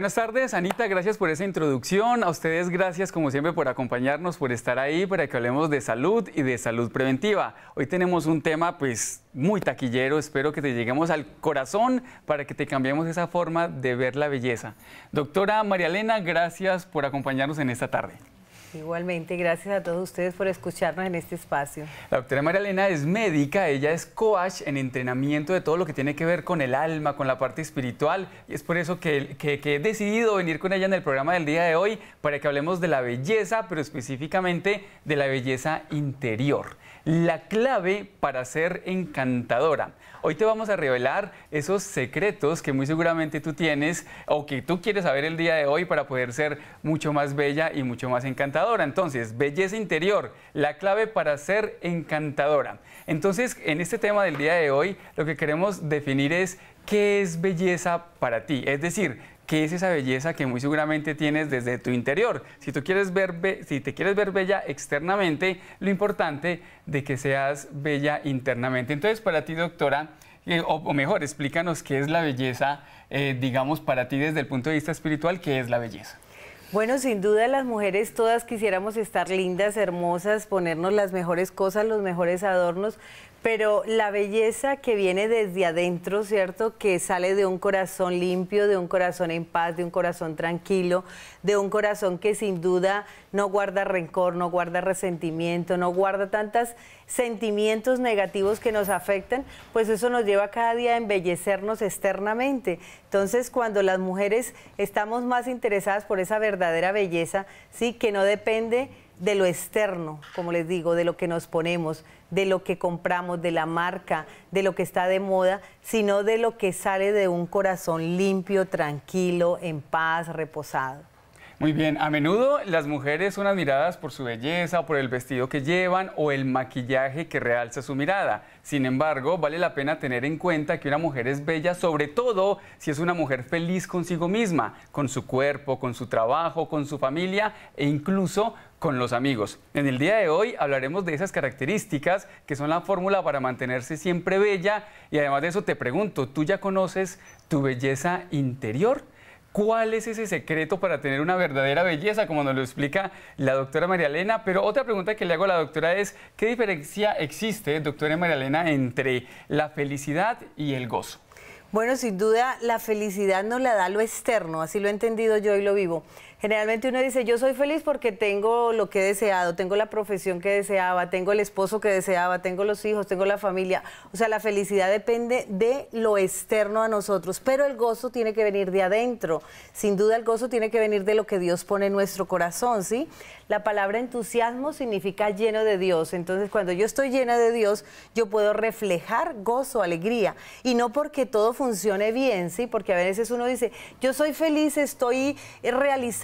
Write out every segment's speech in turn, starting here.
Buenas tardes, Anita, gracias por esa introducción. A ustedes gracias como siempre por acompañarnos, por estar ahí para que hablemos de salud y de salud preventiva. Hoy tenemos un tema pues muy taquillero, espero que te lleguemos al corazón para que te cambiemos esa forma de ver la belleza. Doctora María Elena, gracias por acompañarnos en esta tarde. Igualmente, gracias a todos ustedes por escucharnos en este espacio. La doctora María Elena es médica, ella es coach en entrenamiento de todo lo que tiene que ver con el alma, con la parte espiritual, y es por eso que, que, he decidido venir con ella en el programa del día de hoy para que hablemos de la belleza, pero específicamente de la belleza interior. La clave para ser encantadora. Hoy te vamos a revelar esos secretos que muy seguramente tú tienes o que tú quieres saber el día de hoy para poder ser mucho más bella y mucho más encantadora. Entonces, belleza interior, la clave para ser encantadora. Entonces, en este tema del día de hoy, lo que queremos definir es qué es belleza para ti. Es decir, qué es esa belleza que muy seguramente tienes desde tu interior. Si tú quieres ver, si te quieres ver bella externamente, lo importante de que seas bella internamente. Entonces, para ti, doctora, eh, o, mejor, explícanos qué es la belleza, eh, digamos, para ti desde el punto de vista espiritual, qué es la belleza. Bueno, sin duda las mujeres todas quisiéramos estar lindas, hermosas, ponernos las mejores cosas, los mejores adornos, pero la belleza que viene desde adentro, ¿cierto? Que sale de un corazón limpio, de un corazón en paz, de un corazón tranquilo, de un corazón que sin duda no guarda rencor, no guarda resentimiento, no guarda tantos sentimientos negativos que nos afectan, pues eso nos lleva cada día a embellecernos externamente. Entonces, cuando las mujeres estamos más interesadas por esa verdadera belleza, sí, que no depende de lo externo, como les digo, de lo que nos ponemos, de lo que compramos, de la marca, de lo que está de moda, sino de lo que sale de un corazón limpio, tranquilo, en paz, reposado. Muy bien, a menudo las mujeres son admiradas por su belleza, por el vestido que llevan o el maquillaje que realza su mirada. Sin embargo, vale la pena tener en cuenta que una mujer es bella sobre todo si es una mujer feliz consigo misma, con su cuerpo, con su trabajo, con su familia e incluso con los amigos. En el día de hoy hablaremos de esas características que son la fórmula para mantenerse siempre bella y además de eso te pregunto, ¿tú ya conoces tu belleza interior? ¿Cuál es ese secreto para tener una verdadera belleza, como nos lo explica la doctora María Elena? Pero otra pregunta que le hago a la doctora es, ¿qué diferencia existe, doctora María Elena, entre la felicidad y el gozo? Bueno, sin duda la felicidad nos la da lo externo, así lo he entendido yo y lo vivo. Generalmente uno dice, yo soy feliz porque tengo lo que he deseado, tengo la profesión que deseaba, tengo el esposo que deseaba, tengo los hijos, tengo la familia. O sea, la felicidad depende de lo externo a nosotros, pero el gozo tiene que venir de adentro. Sin duda el gozo tiene que venir de lo que Dios pone en nuestro corazón, ¿sí? La palabra entusiasmo significa lleno de Dios. Entonces, cuando yo estoy llena de Dios, yo puedo reflejar gozo, alegría. Y no porque todo funcione bien, ¿sí? Porque a veces uno dice, yo soy feliz, estoy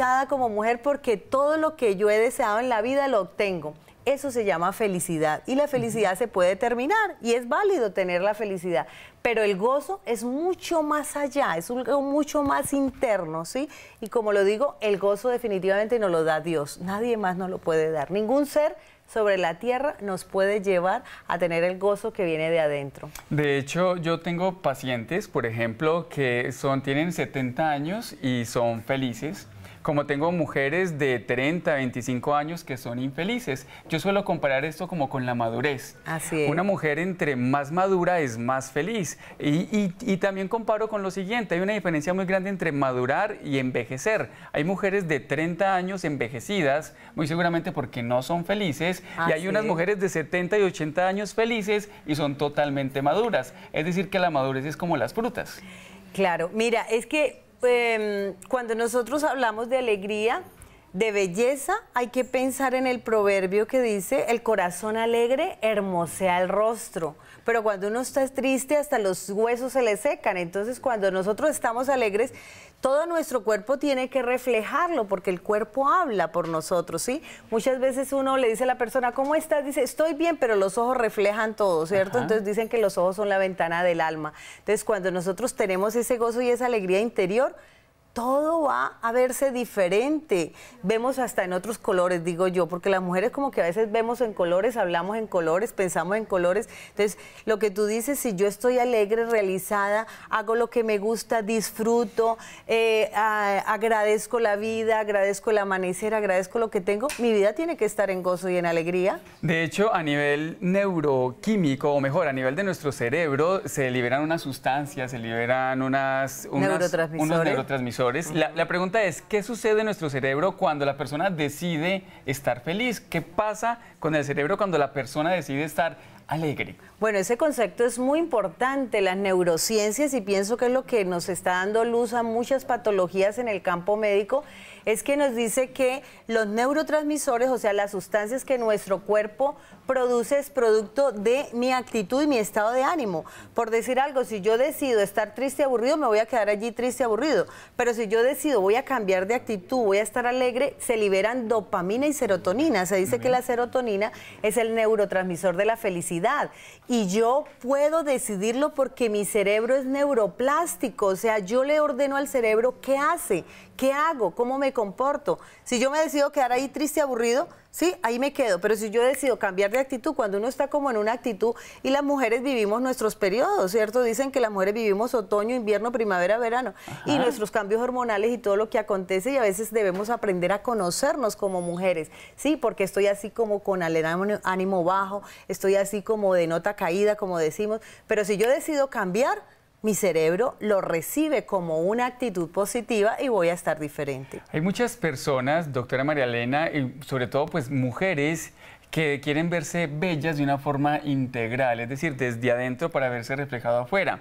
realizada como mujer porque todo lo que yo he deseado en la vida lo obtengo. Eso se llama felicidad y la felicidad se puede terminar y es válido tener la felicidad, pero el gozo es mucho más allá, es algo mucho más interno, ¿sí? Y como lo digo, el gozo definitivamente nos lo da Dios, nadie más nos lo puede dar, ningún ser sobre la tierra nos puede llevar a tener el gozo que viene de adentro. De hecho, yo tengo pacientes, por ejemplo, que son tienen 70 años y son felices como tengo mujeres de 30, 25 años que son infelices. Yo suelo comparar esto como con la madurez. Así es. Una mujer entre más madura es más feliz. Y, y, también comparo con lo siguiente, hay una diferencia muy grande entre madurar y envejecer. Hay mujeres de 30 años envejecidas, muy seguramente porque no son felices, y hay unas mujeres de 70 y 80 años felices y son totalmente maduras. Es decir, que la madurez es como las frutas. Claro, mira, es que Em, cuando nosotros hablamos de alegría, de belleza, hay que pensar en el proverbio que dice, el corazón alegre hermosea el rostro. Pero cuando uno está triste, hasta los huesos se le secan. Entonces, cuando nosotros estamos alegres, todo nuestro cuerpo tiene que reflejarlo, porque el cuerpo habla por nosotros, ¿sí? Muchas veces uno le dice a la persona, ¿cómo estás? Dice, estoy bien, pero los ojos reflejan todo, ¿cierto? Entonces dicen que los ojos son la ventana del alma. Entonces, cuando nosotros tenemos ese gozo y esa alegría interior, todo va a verse diferente. Vemos hasta en otros colores, digo yo, porque las mujeres como que a veces vemos en colores, hablamos en colores, pensamos en colores. Entonces, lo que tú dices, si yo estoy alegre, realizada, hago lo que me gusta, disfruto, eh, agradezco la vida, agradezco el amanecer, agradezco lo que tengo, mi vida tiene que estar en gozo y en alegría. De hecho, a nivel neuroquímico, o mejor, a nivel de nuestro cerebro, se liberan unas sustancias, se liberan unas, unos neurotransmisores la, pregunta es, ¿qué sucede en nuestro cerebro cuando la persona decide estar feliz? ¿Qué pasa con el cerebro cuando la persona decide estar alegre? Bueno, ese concepto es muy importante, las neurociencias, y pienso que es lo que nos está dando luz a muchas patologías en el campo médico, es que nos dice que los neurotransmisores, o sea, las sustancias que nuestro cuerpo produce es producto de mi actitud y mi estado de ánimo. Por decir algo, si yo decido estar triste y aburrido, me voy a quedar allí triste y aburrido. Pero si yo decido voy a cambiar de actitud, voy a estar alegre, se liberan dopamina y serotonina. Se dice que la serotonina es el neurotransmisor de la felicidad. Y yo puedo decidirlo porque mi cerebro es neuroplástico. O sea, yo le ordeno al cerebro qué hace, qué hago, cómo me comporto. Si yo me decido quedar ahí triste y aburrido, sí, ahí me quedo. Pero si yo decido cambiar de actitud, cuando uno está como en una actitud y las mujeres vivimos nuestros periodos, ¿cierto? Dicen que las mujeres vivimos otoño, invierno, primavera, verano. Y nuestros cambios hormonales y todo lo que acontece y a veces debemos aprender a conocernos como mujeres. Sí, porque estoy así como con el ánimo bajo, estoy así como de nota caída, como decimos. Pero si yo decido cambiar, mi cerebro lo recibe como una actitud positiva y voy a estar diferente. Hay muchas personas, doctora María Elena, y sobre todo pues mujeres que quieren verse bellas de una forma integral, es decir, desde adentro para verse reflejado afuera.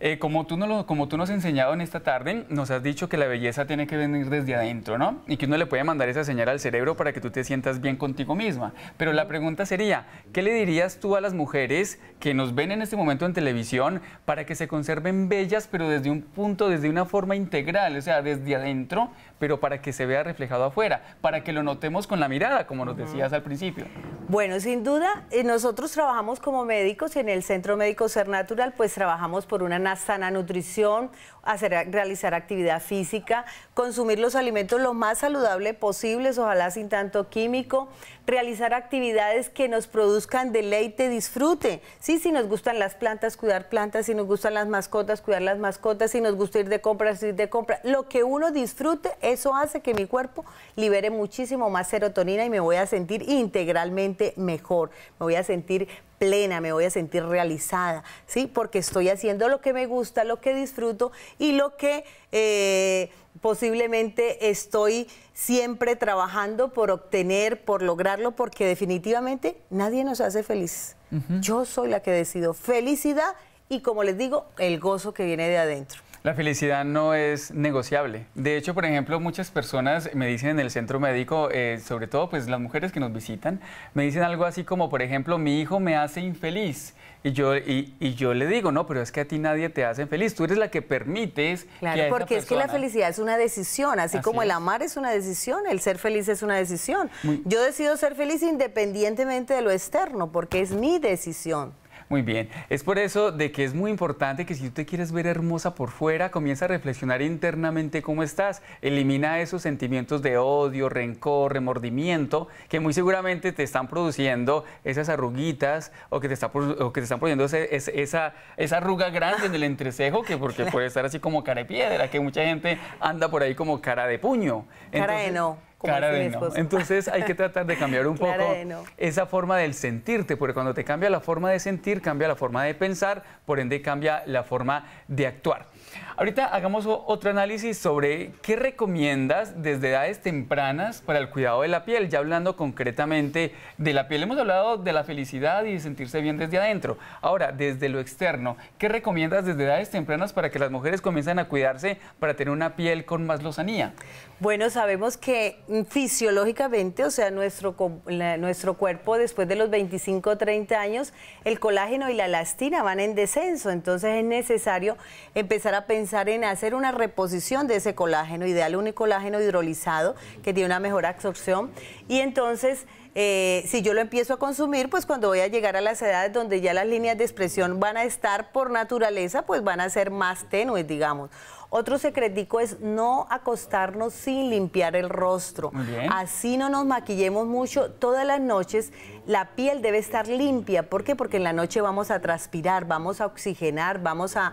Eh, como, tú no lo, como tú nos has enseñado en esta tarde, nos has dicho que la belleza tiene que venir desde adentro, ¿no? Y que uno le puede mandar esa señal al cerebro para que tú te sientas bien contigo misma. Pero la pregunta sería, ¿qué le dirías tú a las mujeres que nos ven en este momento en televisión para que se conserven bellas, pero desde un punto, desde una forma integral, o sea, desde adentro, pero para que se vea reflejado afuera, para que lo notemos con la mirada, como nos decías al principio? Bueno, sin duda, eh, nosotros trabajamos como médicos y en el Centro Médico Ser Natural, pues trabajamos por una sana nutrición, hacer, realizar actividad física, consumir los alimentos lo más saludable posibles, ojalá sin tanto químico, realizar actividades que nos produzcan deleite, disfrute. Sí, si nos gustan las plantas, cuidar plantas, si nos gustan las mascotas, cuidar las mascotas, si nos gusta ir de compras, ir de compras. Lo que uno disfrute, eso hace que mi cuerpo libere muchísimo más serotonina y me voy a sentir integralmente mejor, me voy a sentir plena, me voy a sentir realizada, ¿sí? Porque estoy haciendo lo que me gusta, lo que disfruto y lo que eh, posiblemente estoy siempre trabajando por obtener, por lograrlo, porque definitivamente nadie nos hace felices. Yo soy la que decido felicidad y como les digo, el gozo que viene de adentro. La felicidad no es negociable. De hecho, por ejemplo, muchas personas me dicen en el centro médico, eh, sobre todo pues las mujeres que nos visitan, me dicen algo así como, por ejemplo, mi hijo me hace infeliz. Y yo, y, yo le digo, no, pero es que a ti nadie te hace feliz. Tú eres la que permites. Claro, porque es que la felicidad es una decisión, así, como el amar es una decisión, el ser feliz es una decisión. Yo decido ser feliz independientemente de lo externo, porque es mi decisión. Muy bien, es por eso de que es muy importante que si tú te quieres ver hermosa por fuera, comienza a reflexionar internamente cómo estás. Elimina esos sentimientos de odio, rencor, remordimiento, que muy seguramente te están produciendo esas arruguitas o que te, está, o que te están produciendo esa, esa arruga grande en el entrecejo, que porque puede estar así como cara de piedra, que mucha gente anda por ahí como cara de puño. cara de no. Cara de no. Entonces hay que tratar de cambiar un poco esa forma del sentirte, porque cuando te cambia la forma de sentir, cambia la forma de pensar, por ende cambia la forma de actuar. Ahorita hagamos otro análisis sobre qué recomiendas desde edades tempranas para el cuidado de la piel, ya hablando concretamente de la piel. Hemos hablado de la felicidad y de sentirse bien desde adentro. Ahora, desde lo externo, ¿qué recomiendas desde edades tempranas para que las mujeres comiencen a cuidarse para tener una piel con más lozanía? Bueno, sabemos que fisiológicamente, o sea, nuestro, nuestro cuerpo después de los 25 o 30 años, el colágeno y la elastina van en descenso, entonces es necesario empezar a pensar en hacer una reposición de ese colágeno, ideal un colágeno hidrolizado que tiene una mejor absorción. Y entonces eh, si yo lo empiezo a consumir, pues cuando voy a llegar a las edades donde ya las líneas de expresión van a estar por naturaleza, pues van a ser más tenues, digamos Otro secretico es no acostarnos sin limpiar el rostro. Así no nos maquillemos mucho. Todas las noches la piel debe estar limpia. ¿Por qué? Porque en la noche vamos a transpirar, vamos a oxigenar, vamos a,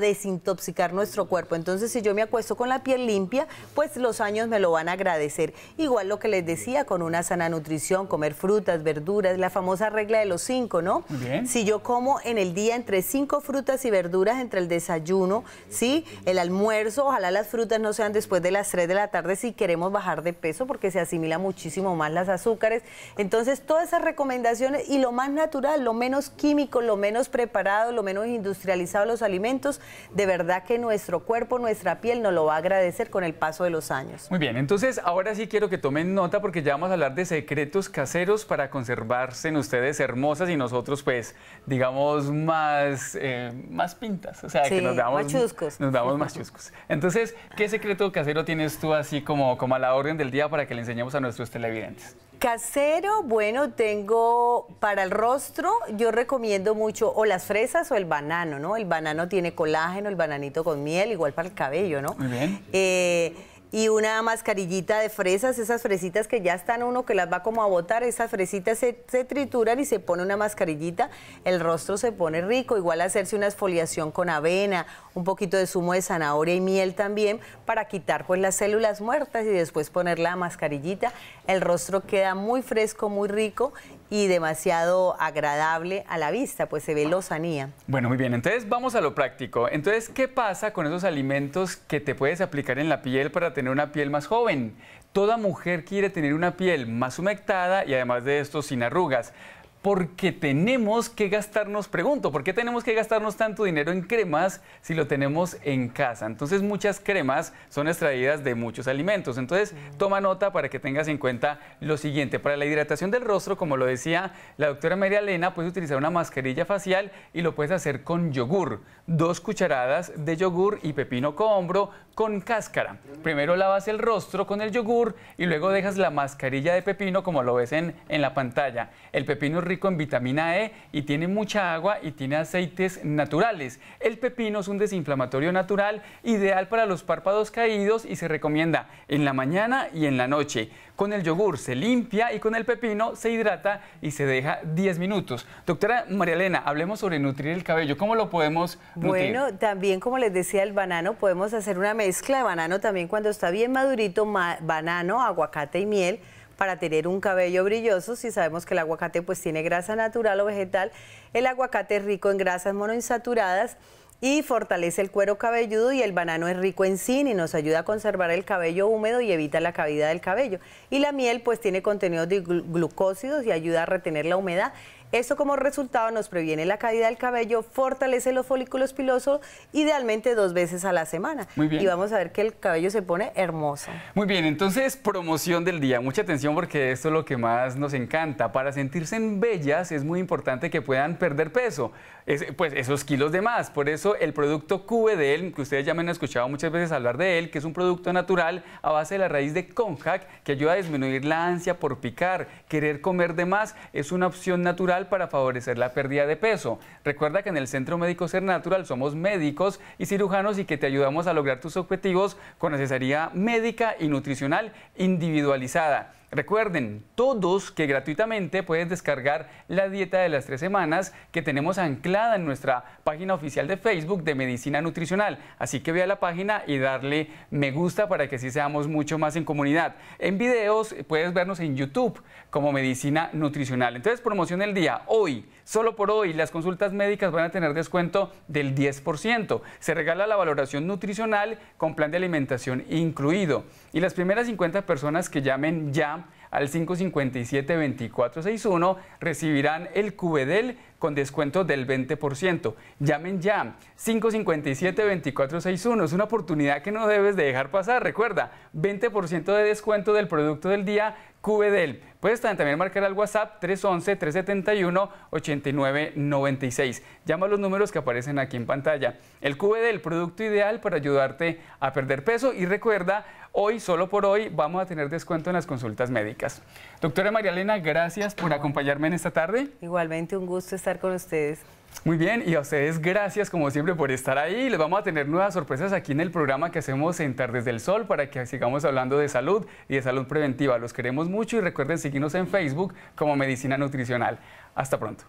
desintoxicar nuestro cuerpo. Entonces, si yo me acuesto con la piel limpia, pues los años me lo van a agradecer. Igual lo que les decía, con una sana nutrición, comer frutas, verduras, la famosa regla de los cinco, ¿no? Si yo como en el día entre cinco frutas y verduras entre el desayuno, ¿sí? El almuerzo, ojalá las frutas no sean después de las 3 de la tarde si queremos bajar de peso porque se asimila muchísimo más las azúcares. Entonces, todas esas recomendaciones y lo más natural, lo menos químico, lo menos preparado, lo menos industrializado los alimentos, de verdad que nuestro cuerpo, nuestra piel nos lo va a agradecer con el paso de los años. Muy bien, entonces ahora sí quiero que tomen nota porque ya vamos a hablar de secretos caseros para conservarse en ustedes hermosas y nosotros pues digamos más, eh, más pintas, o sea, que nos damos más chuscos. Nos damos más chuscos. Entonces, ¿qué secreto casero tienes tú así como, como a la orden del día para que le enseñemos a nuestros televidentes? Casero, bueno, tengo para el rostro, yo recomiendo mucho o las fresas o el banano, ¿no? El banano tiene colágeno, el bananito con miel, igual para el cabello, ¿no? Muy bien. Eh, y una mascarillita de fresas, esas fresitas que ya están uno que las va como a botar, esas fresitas se, trituran y se pone una mascarillita, el rostro se pone rico, igual hacerse una exfoliación con avena, un poquito de zumo de zanahoria y miel también para quitar pues las células muertas y después poner la mascarillita, el rostro queda muy fresco, muy rico y demasiado agradable a la vista, pues se ve lozanía. Bueno, muy bien, entonces vamos a lo práctico. Entonces, ¿qué pasa con esos alimentos que te puedes aplicar en la piel para tener una piel más joven? Toda mujer quiere tener una piel más humectada y además de esto sin arrugas porque tenemos que gastarnos, pregunto, ¿por qué tenemos que gastarnos tanto dinero en cremas si lo tenemos en casa? Entonces muchas cremas son extraídas de muchos alimentos. Entonces toma nota para que tengas en cuenta lo siguiente. Para la hidratación del rostro, como lo decía la doctora María Elena, puedes utilizar una mascarilla facial y lo puedes hacer con yogur. Dos cucharadas de yogur y pepino combro con cáscara. Primero lavas el rostro con el yogur y luego dejas la mascarilla de pepino como lo ves en, en la pantalla. El pepino rico en vitamina E y tiene mucha agua y tiene aceites naturales. El pepino es un desinflamatorio natural ideal para los párpados caídos y se recomienda en la mañana y en la noche. Con el yogur se limpia y con el pepino se hidrata y se deja 10 minutos. Doctora María Elena, hablemos sobre nutrir el cabello. ¿Cómo lo podemos nutrir? Bueno, también como les decía el banano, podemos hacer una mezcla de banano también cuando está bien madurito, banano, aguacate y miel para tener un cabello brilloso, si sabemos que el aguacate pues tiene grasa natural o vegetal, el aguacate es rico en grasas monoinsaturadas y fortalece el cuero cabelludo y el banano es rico en zinc y nos ayuda a conservar el cabello húmedo y evita la cavidad del cabello. Y la miel pues tiene contenido de glucósidos y ayuda a retener la humedad. Esto como resultado nos previene la caída del cabello, fortalece los folículos pilosos, idealmente dos veces a la semana. Muy bien. Y vamos a ver que el cabello se pone hermoso. Muy bien, entonces promoción del día. Mucha atención porque esto es lo que más nos encanta. Para sentirse en bellas es muy importante que puedan perder peso, pues esos kilos de más. Por eso el producto QVDL, que ustedes ya me han escuchado muchas veces hablar de él, que es un producto natural a base de la raíz de Conjac, que ayuda a disminuir la ansia por picar, querer comer de más, es una opción natural para favorecer la pérdida de peso. Recuerda que en el Centro Médico Ser Natural somos médicos y cirujanos y que te ayudamos a lograr tus objetivos con asesoría médica y nutricional individualizada. Recuerden, todos que gratuitamente puedes descargar la dieta de las tres semanas que tenemos anclada en nuestra página oficial de Facebook de Medicina Nutricional. Así que ve a la página y darle me gusta para que así seamos mucho más en comunidad. En videos puedes vernos en YouTube como Medicina Nutricional. Entonces, promoción del día. Hoy, solo por hoy, las consultas médicas van a tener descuento del 10%. Se regala la valoración nutricional con plan de alimentación incluido. Y las primeras 50 personas que llamen ya al 557-2461 recibirán el QVDEL con descuento del 20%. Llamen ya, 557-2461. Es una oportunidad que no debes de dejar pasar. Recuerda, 20% de descuento del producto del día QVDEL. Puedes también marcar al WhatsApp 311-371-8996. Llama a los números que aparecen aquí en pantalla. El QVDEL, producto ideal para ayudarte a perder peso. Y recuerda, hoy, solo por hoy, vamos a tener descuento en las consultas médicas. Doctora María Elena, gracias por acompañarme en esta tarde. Igualmente un gusto estar con ustedes. Muy bien, y a ustedes gracias como siempre por estar ahí. Les vamos a tener nuevas sorpresas aquí en el programa que hacemos en Tardes del Sol para que sigamos hablando de salud y de salud preventiva. Los queremos mucho y recuerden seguirnos en Facebook como Medicina Nutricional. Hasta pronto.